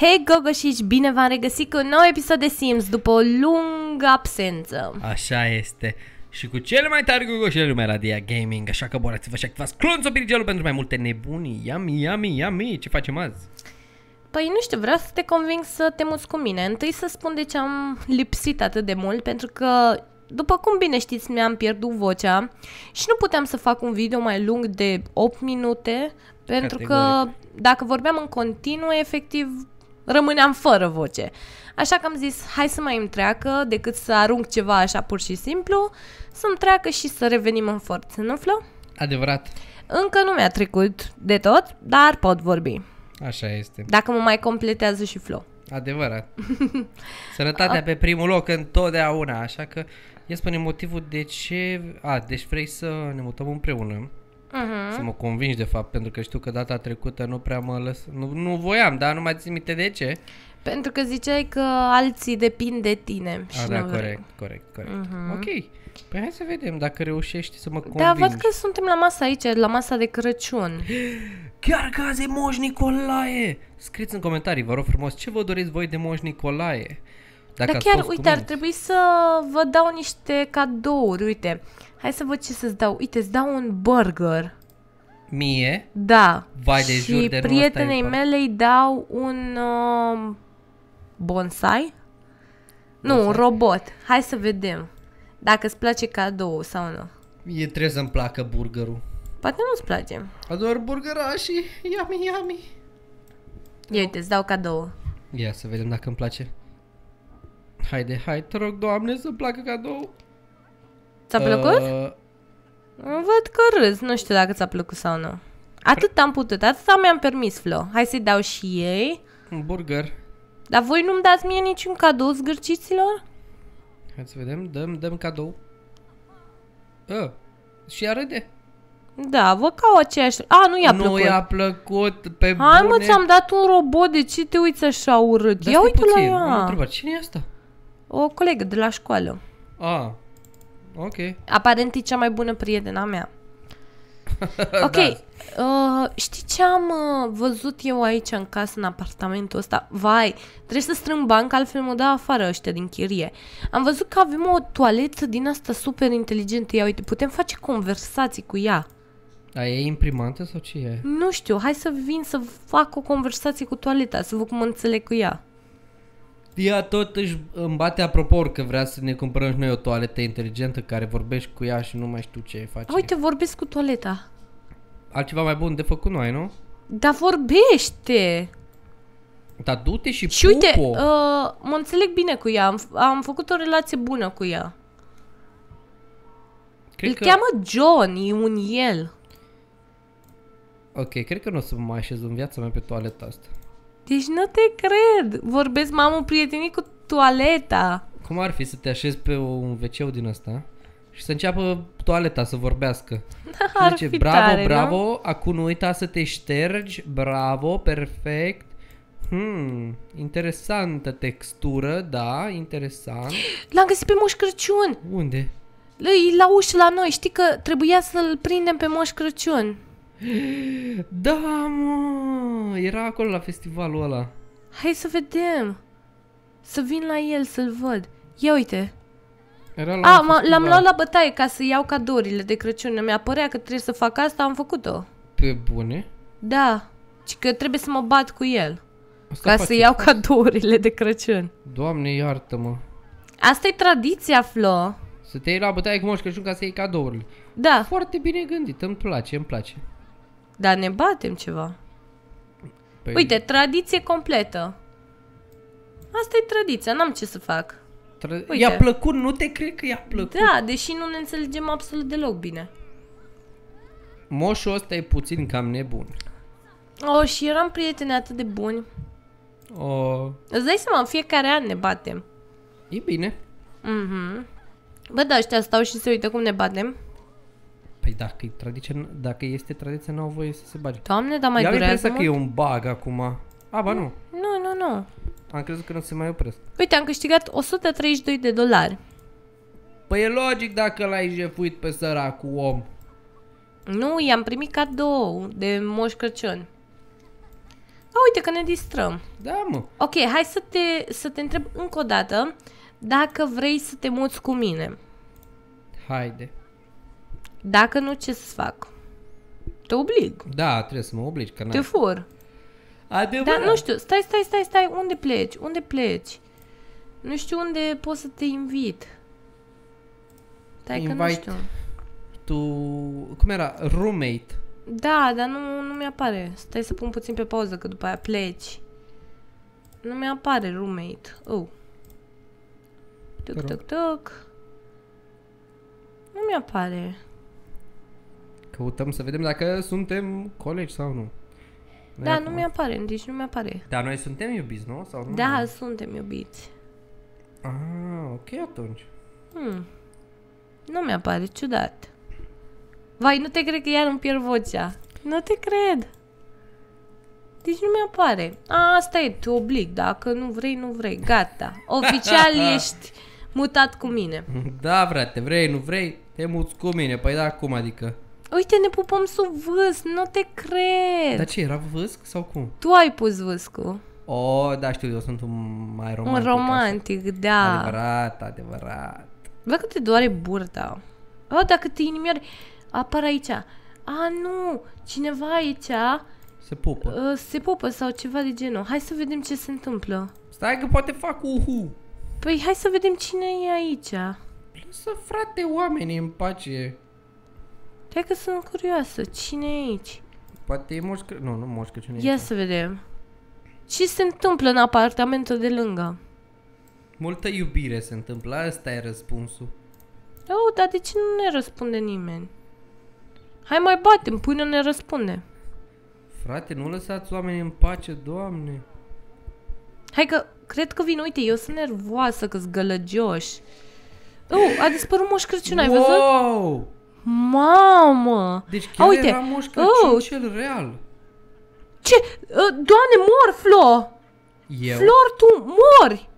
Hei gogoșici, bine v-am regăsit cu un nou episod de Sims după o lungă absență. Așa este. Și cu cele mai tari gogoșele lumea Radia Gaming, așa că borați-vă și activați clonțul pirigelul pentru mai multe nebunii. Yummy, yummy, yummy. Ce facem azi? Păi nu știu, vreau să te conving să te muți cu mine. Întâi să spun de ce am lipsit atât de mult, pentru că după cum bine știți, mi-am pierdut vocea și nu puteam să fac un video mai lung de 8 minute, pentru că Categoric. dacă vorbeam în continuu, efectiv rămâneam fără voce. Așa că am zis, hai să mai îmi treacă decât să arunc ceva așa pur și simplu, să-mi treacă și să revenim în forță, nu, Flo? Adevărat. Încă nu mi-a trecut de tot, dar pot vorbi. Așa este. Dacă mă mai completează și Flo. Adevărat. Sănătatea pe primul loc întotdeauna, așa că ia spune motivul de ce... A, deci vrei să ne mutăm împreună. Uh-huh. Să mă convingi de fapt, pentru că știu că data trecută nu prea mă lăs... Nu, nu voiam, dar nu mai țin minte de ce. Pentru că ziceai că alții depind de tine. Și A, da, nu vrei. corect, corect, corect. Mhm. Ok. Păi hai să vedem dacă reușești să mă convingi. Da, văd că suntem la masa aici, la masa de Crăciun. Chiar că azi e Moș Nicolae! Scrieți în comentarii, vă rog frumos, ce vă doriți voi de Moș Nicolae? Dacă Dar ați chiar, fost uite, ar cuminți. trebui să vă dau niște cadouri, uite. Hai să văd ce să-ți dau. Uite, îți dau un burger. Mie? Da. Vai de și jur de nu prietenei ăsta e mele îi dau un uh, bonsai? Nu, un Bonsai? robot. Hai să vedem. Dacă îți place cadou sau nu. Mie trebuie să-mi placă burgerul. Poate nu-ți place. Ador burgerașii, yummy, yummy. Ia uite, îți dau cadou. Ia să vedem dacă îmi place. Haide, hai, te rog, doamne, să-mi placă cadou. Ți-a plăcut? Uh, Văd că râzi, nu știu dacă ți-a plăcut sau nu. Atât am putut, atât mi-am permis, Flo. Hai să-i dau și ei. un burger. Dar voi nu-mi dați mie niciun cadou, zgârciților? Hai să vedem, dăm, dăm cadou. Uh, și ea râde. Da, vă ca aceeași... A, nu i-a nu plăcut. i-a plăcut pe Hai mă, bune. ți-am dat un robot, de ce te uiți așa urât? Dar Ia stai uite la puțin, M-am ea. întrebat, cine e asta? O colegă de la școală. Ah, ok. Aparent e cea mai bună prietena mea. Ok, Da. uh, știi ce am uh, văzut eu aici în casă, în apartamentul ăsta? Vai, trebuie să strâng bani, că altfel mă dau afară ăștia din chirie. Am văzut că avem o toaletă din asta super inteligentă. Ia uite, putem face conversații cu ea. A, e imprimantă sau ce e? Nu știu, hai să vin să fac o conversație cu toaleta, să văd cum mă înțeleg cu ea. Ea tot își îmi bate apropo că vrea să ne cumpărăm și noi o toaletă inteligentă care vorbești cu ea și nu mai știu ce face. Uite, vorbesc cu toaleta. Altceva mai bun de făcut nu ai, nu? Dar vorbește! Dar du-te și, Și uite, pup-o. uh, mă înțeleg bine cu ea, am, f- am făcut o relație bună cu ea. cred Îl că... cheamă John, e un el. Ok, cred că nu o să mă mai așez în viața mea pe toaleta asta. Deci nu te cred. Vorbesc, mamă, prietenii cu toaleta. Cum ar fi să te așezi pe un wc din asta și să înceapă toaleta să vorbească? Și Ar zice, fi bravo, tare, bravo, acum nu uita să te ștergi, bravo, perfect. Hmm, interesantă textură, da, interesant. Nu? L-am găsit pe Moș Crăciun. Unde? E la ușă la noi. Știi că trebuia să-l prindem pe Moș Crăciun. Da, mă, era acolo la festivalul ăla. Hai să vedem. Să vin la el să-l văd. Ia uite. Era la A, un m- festival. l-am luat la bătaie ca să iau cadourile de Crăciun. Mi-a părea că trebuie să fac asta, am făcut-o. Pe bune? Da. Și că trebuie să mă bat cu el. Asta Ca face. să iau cadourile de Crăciun. Doamne, iartă-mă. Asta e tradiția, Flo. Să te iei la bătaie cu Moș Crăciun ca să iei cadourile. Da. Foarte bine gândit, îmi place, îmi place. Dar ne batem ceva. Păi, Uite, tradiție completă. Asta e tradiția, n-am ce să fac. Tra- uite. I-a plăcut, nu te cred că i-a plăcut. Da, deși nu ne înțelegem absolut deloc bine. Moșul ăsta e puțin cam nebun. Oh, și eram prieteni atât de buni. O, Îți dai seama, în fiecare an ne batem. e bine. Mhm. Bă, da, ăștia stau și se uită cum ne batem. Păi dacă, e tradiție, dacă este tradiție, n-au voie să se bage. Doamne, dar mai Mai durează impresia mult? că e un bug acum. A, ba nu. Nu, nu, nu. Am crezut că nu se mai opresc. Uite, am câștigat 132 de dolari. Păi e logic dacă l-ai jefuit pe săracul om. Nu, i-am primit cadou de Moș Crăciun. A, uite că ne distrăm. Da, mă. Ok, hai să te, să te întreb încă o dată dacă vrei să te muți cu mine. Haide. Dacă nu, ce să fac? Te oblig. Da, trebuie să mă obligi, că Te n-ai... fur. Adevărat. Dar nu știu, stai, stai, stai, stai, unde pleci? Unde pleci? Nu știu unde pot să te invit. Stai că nu Invite. știu. Tu... Cum era? Roommate. Da, dar nu, nu mi-apare. Stai să pun puțin pe pauză, că după aia pleci. Nu mi-apare roommate. Oh. Tuc, Te rog. tuc, tuc. Nu mi-apare. Căutăm să vedem dacă suntem colegi sau nu. Noi Da, acum- nu mi-apare, deci nu mi-apare. Dar noi suntem iubiți, nu? Sau nu? Da, suntem iubiți. Ah, ok atunci. Hmm. Nu mi-apare, ciudat. Vai, nu te cred că iar îmi pierd vocea. Nu te cred. Deci nu mi-apare. A, asta e, te oblig. Dacă nu vrei, nu vrei. Gata. Oficial ești mutat cu mine. Da, frate, vrei, nu vrei, te muți cu mine. Păi da, cum adică? Uite, ne pupăm sub vâs. Nu te cred. Dar ce, era vâsc sau cum? Tu ai pus vâscul. Oh, da, știu, eu sunt un mai romantic. Un romantic, așa. da. Adevărat, adevărat. Văd că te doare burta. Oh, dacă te inimioare, apar aici. A, nu, cineva aici Se pupă. uh, se pupă sau ceva de genul. Hai să vedem ce se întâmplă. Stai că poate fac uhu. Păi hai să vedem cine e aici. Lasă, frate, oamenii în pace. Hai că sunt curioasă. Cine e aici? Poate e Moș Crăciun. Nu, nu Moș Crăciun e Ia aici. să vedem. Ce se întâmplă în apartamentul de lângă? Multă iubire se întâmplă, asta e răspunsul. Oh, dar de ce nu ne răspunde nimeni? Hai mai batem până ne răspunde. Frate, nu lăsați oamenii în pace, doamne. Hai că, cred că vin, uite, eu sunt nervoasă că-s gălăgioși. Oh, a dispărut Moș Crăciun, ai văzut? Wow! Mamă! Deci A, chiar uite. era Moș Crăciun Oh. cel real. Ce? Uh, Doamne, mor, Flo! Eu? Flor, tu mori!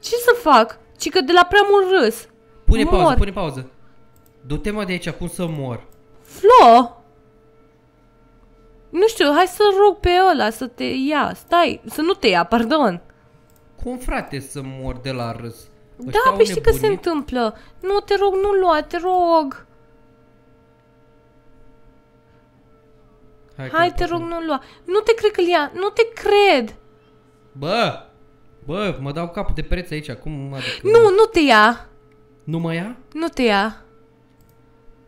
Ce să fac? Ci că de la prea mult râs. Pune mor. pauză, pune pauză. Du-te mă de aici, cum să mor. Flo! Nu știu, hai să rog pe ăla să te ia. Stai, să nu te ia, pardon. Cum frate să mor de la râs? Ăștia da, au pe știi că se nebunit? întâmplă. Nu, te rog, nu lua, te rog. Hai, că Hai, îl te facem. rog, nu lua. Nu te cred că ia, nu te cred. Bă! Bă, mă dau capul de pereți aici, cum adică? Nu, nu te ia. Nu mă ia? Nu te ia.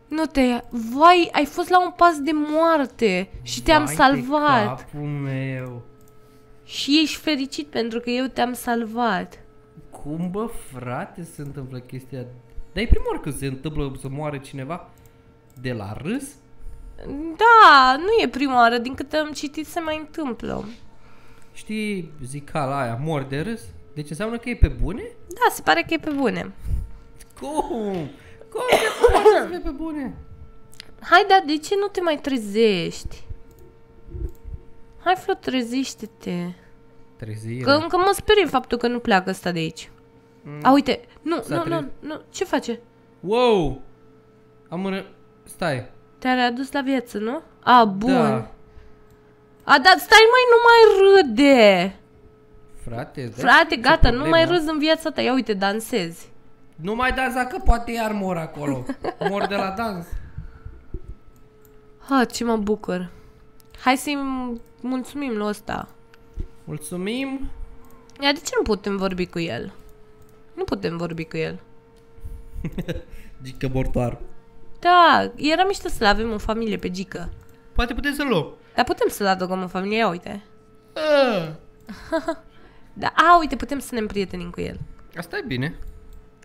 Nu te ia. Vai, ai fost la un pas de moarte și te-am Vai de salvat. capul meu. Și ești fericit pentru că eu te-am salvat. Cum bă, frate, se întâmplă chestia? Dar e prima oară când se întâmplă să moare cineva de la râs? Da, nu e prima oară, din câte am citit se mai întâmplă. Știi zicala aia, mor de râs? Deci înseamnă că e pe bune? Da, se pare că e pe bune. Cum? Cum se poate să fie pe bune? Hai, dar de ce nu te mai trezești? Hai, Flo, trezește-te. Trezire. Că încă mă sperie faptul că nu pleacă ăsta de aici. Mm. A, uite, nu, S-a nu, trezit. nu, nu, ce face? Wow! Am în... Stai. Te-a readus la viață, nu? A, bun. Da. A, dar stai mai, nu mai râde! Frate, îți dai Frate, ce gata, nu problemă mai am? râzi în viața ta. Ia uite, dansezi. Nu mai dansa că poate iar mor acolo. Mor de la dans. Ha, ce mă bucur. Hai să-i mulțumim lui ăsta. Mulțumim. Ia, de ce nu putem vorbi cu el? Nu putem vorbi cu el. Gică mortoar. Da, era mișto să-l avem în familie pe Gică. Poate putem să luăm. Dar putem să-l adăugăm în familie, ia uite. Ah, Da, a, uite, putem să ne împrietenim cu el. Asta e bine.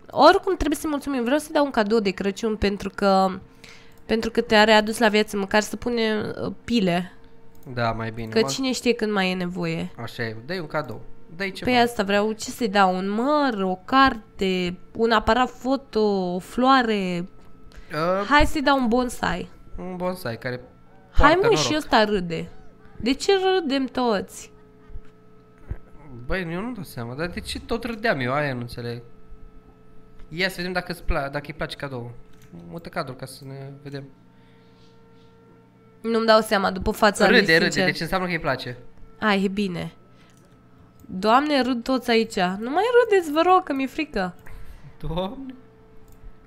Oricum trebuie să-i mulțumim. Vreau să-i dau un cadou de Crăciun pentru că pentru că te-a readus la viață, măcar să pune uh, pile. Da, mai bine. Că Mă- cine știe când mai e nevoie. Așa e. Dă-i un cadou. Dă-i ceva. Păi asta vreau, ce să-i dau? Un măr, o carte, un aparat foto, o floare. Uh, Hai să-i dau un bonsai. un bonsai care Hai poartă mă, noroc. și ăsta râde. De ce râdem toți? Băi, eu nu dau seama, dar de ce tot râdeam eu? Aia nu înțeleg. Ia să vedem dacă, îți pla- dacă îi place cadou. Mută cadrul ca să ne vedem. Nu-mi dau seama după fața lui, râde, râde, sincer. deci înseamnă că îi place. Ai, e bine. Doamne, râd toți aici. Nu mai râdeți, vă rog, că mi-e frică. Doamne.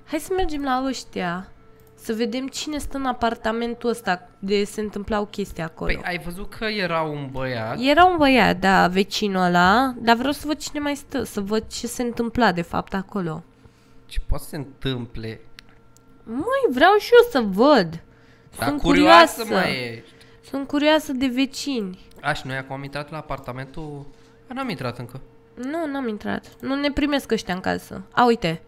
Hai să mergem la ăștia. Să vedem cine stă în apartamentul ăsta de se întâmplau chestii acolo. Păi ai văzut că era un băiat? Era un băiat, da, vecinul ăla, dar vreau să văd cine mai stă, să văd ce se întâmpla de fapt acolo. Ce poate să se întâmple? Măi, vreau și eu să văd. Dar Sunt curioasă curioasă. mai ești. Sunt curioasă de vecini. Aș, și noi acum am intrat la apartamentul... A, n-am intrat încă. Nu, n-am intrat. Nu ne primesc ăștia în casă. A, uite.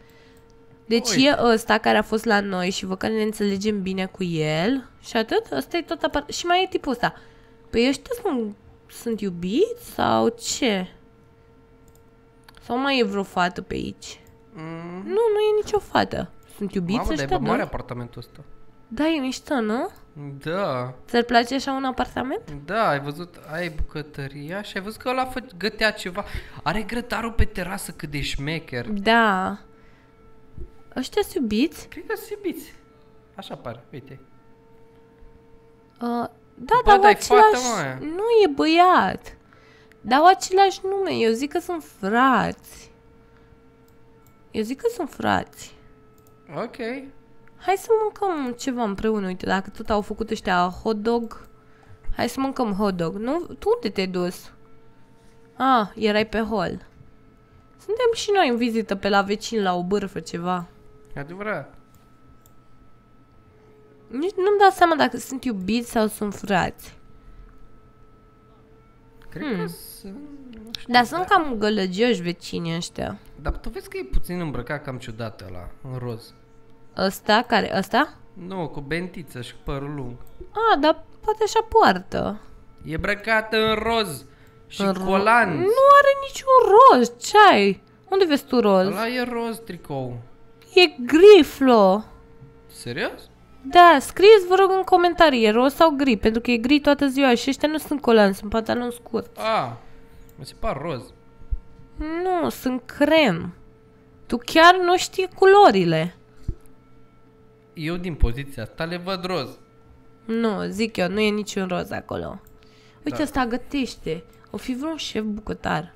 Deci Uite. e ăsta care a fost la noi și văd că ne înțelegem bine cu el. Și atât? Ăsta e tot apart... Și mai e tipul ăsta. Păi ăștia sunt, sunt iubiți sau ce? Sau mai e vreo fată pe aici? Mm, Nu, nu e nicio fată. Sunt iubiți mamă, dar e ăștia, pe mare da? apartamentul ăsta. Da, e mișto, nu? Da, Ți-ar place așa un apartament? da, ai văzut, ai bucătăria și ai văzut că ăla fă, gătea ceva. Are grătarul pe terasă cât de șmecher. Da. Ăștia sunt iubiți? Cred că sunt iubiți. Așa pare, uite. Uh, da, Bă, dar au dar e același... fată, mă. nu e băiat. Dar au același nume. Eu zic că sunt frați. Eu zic că sunt frați. Ok. Hai să mâncăm ceva împreună. Uite, dacă tot au făcut ăștia hot dog, hai să mâncăm hot dog. Nu? Tu unde te-ai dus? Ah, erai pe hol. Suntem și noi în vizită pe la vecin la o bârfă ceva. Adevărat. Nici nu-mi dau seama dacă sunt iubiți sau sunt frați. Cred Hmm. că sunt... nu știu, Dar sunt cam gălăgioși vecinii ăștia. Dar tu vezi că e puțin îmbrăcat cam ciudat ăla, în roz. Ăsta, care, ăsta? Nu, cu bentiță și cu părul lung. A, dar poate așa poartă. E îmbrăcat în roz și În ro- colanți. Nu are niciun roz, ce ai? Unde vezi tu roz? Ăla e roz tricou. E gri, Flo. Serios? Da, scrieți vă rog în comentarii, e roz sau gri, pentru că e gri toată ziua și ăștia nu sunt colanți, sunt pantaloni scurt. A, mi se par roz. Nu, sunt crem. Tu chiar nu știi culorile. Eu din poziția asta le văd roz. Nu, zic eu, nu e niciun roz acolo. Uite, Da. ăsta gătește. O fi vreun șef bucătar.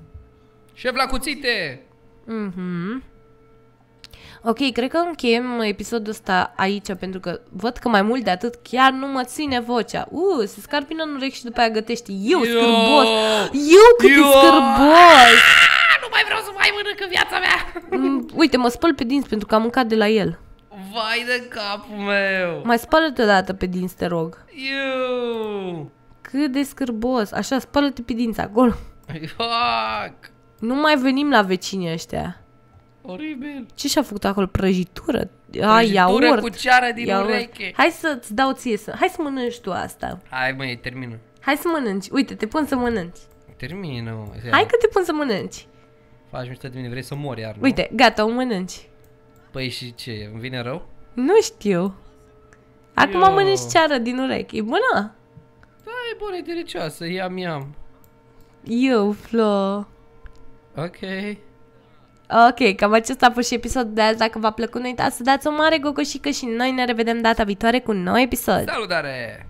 Șef la cuțite! Mhm. Ok, cred că încheiem episodul ăsta aici pentru că văd că mai mult de atât chiar nu mă ține vocea. Uh, se scarpină în urechi și după aia gătește. Eu, scârbos! Eu cât de Eu! scârbos! Nu mai vreau să mai mănânc în viața mea! Mm, Uite, mă spăl pe dinți pentru că am mâncat de la el. Vai de capul meu! Mai spală-te o dată pe dinți, te rog. Iu! Cât de scârbos. Așa, spală-te pe dinți acolo. Iac! Nu mai venim la vecinii ăștia. Oribil! Ce și-a făcut acolo? Prăjitură? Ai, Iaurt. iaurt. cu ceară din Iaurt. ureche. Hai să-ți dau ție să... Hai să mănânci tu asta. Hai măi, termină. Hai să mănânci. Uite, te pun să mănânci. Termină, mă. Ia. Hai că te pun să mănânci. Faci mișto de mine, vrei să mori iar, nu? Uite, gata, o mănânci. Păi și ce, îmi vine rău? Nu știu. Acum Eu. mănânci ceară din urechi. E bună? Da, e bună, e delicioasă, iam, iam. Eu, Flo. Ok. Ok, cam acesta a fost și episodul de azi. Dacă v-a plăcut, nu uitați să dați o mare gogoșică și noi ne revedem data viitoare cu un nou episod. Salutare!